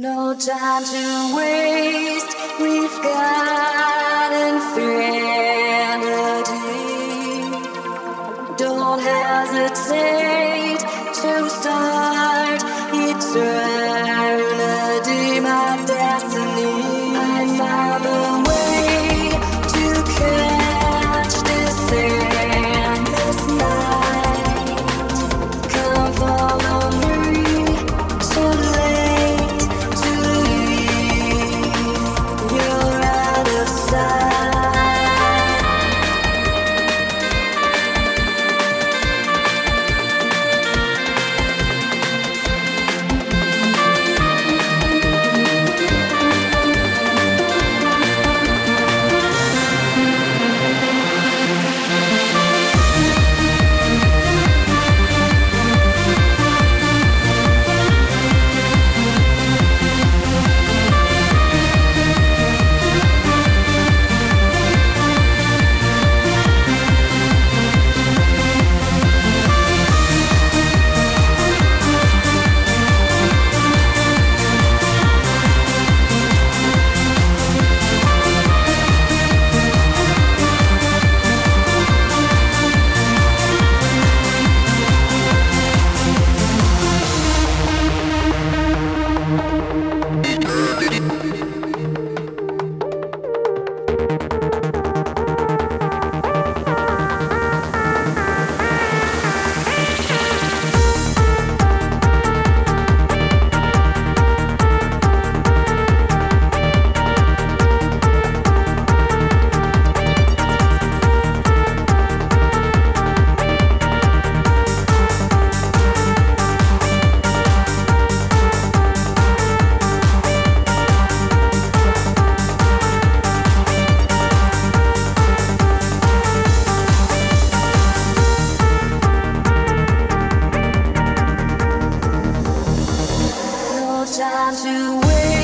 No time to waste, we've got infinity. Don't hesitate. away